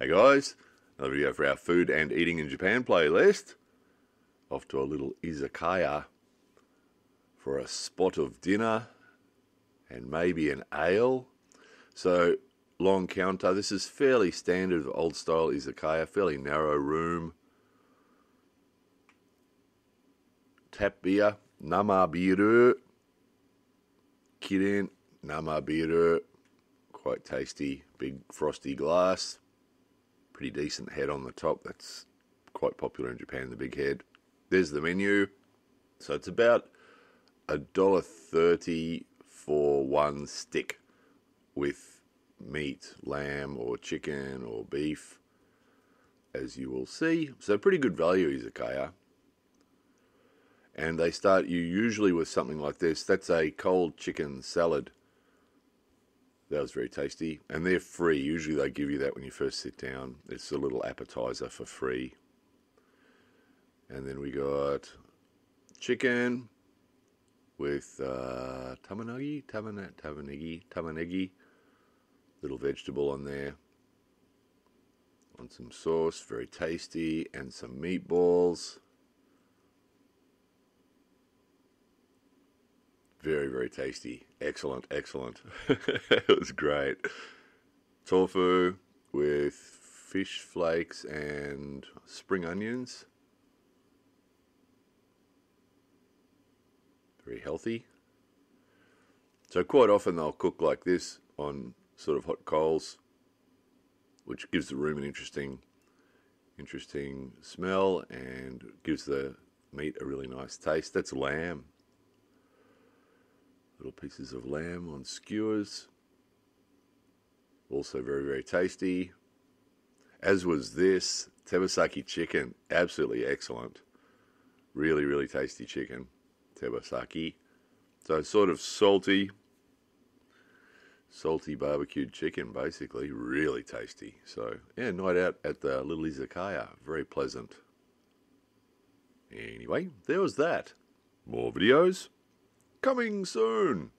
Hey guys, another video for our food and eating in Japan playlist. Off to a little izakaya for a spot of dinner and maybe an ale. So, long counter. This is fairly standard old style izakaya, fairly narrow room. Tap beer, nama biru, kirin, nama biru. Quite tasty, big frosty glass. Pretty decent head on the top. That's quite popular in Japan, the big head. There's the menu. So it's about a dollar thirty for one stick with meat, lamb or chicken or beef, as you will see. So pretty good value izakaya. And they start you usually with something like this. That's a cold chicken salad. That was very tasty. And they're free. Usually they give you that when you first sit down. It's a little appetizer for free. And then we got chicken with uh, tamanagi, tamana, tamanagi, tamanegi, little vegetable on there. On some sauce, very tasty, and some meatballs. Very, very tasty. Excellent, excellent. it was great. Tofu with fish flakes and spring onions. Very healthy. So quite often they'll cook like this on sort of hot coals, which gives the room an interesting, interesting smell and gives the meat a really nice taste. That's lamb. Little pieces of lamb on skewers. Also very, very tasty. As was this Tebasaki chicken. Absolutely excellent. Really, really tasty chicken. Tebasaki. So sort of salty, salty barbecued chicken, basically. Really tasty. So yeah, night out at the Little Izakaya. Very pleasant. Anyway, there was that. More videos coming soon.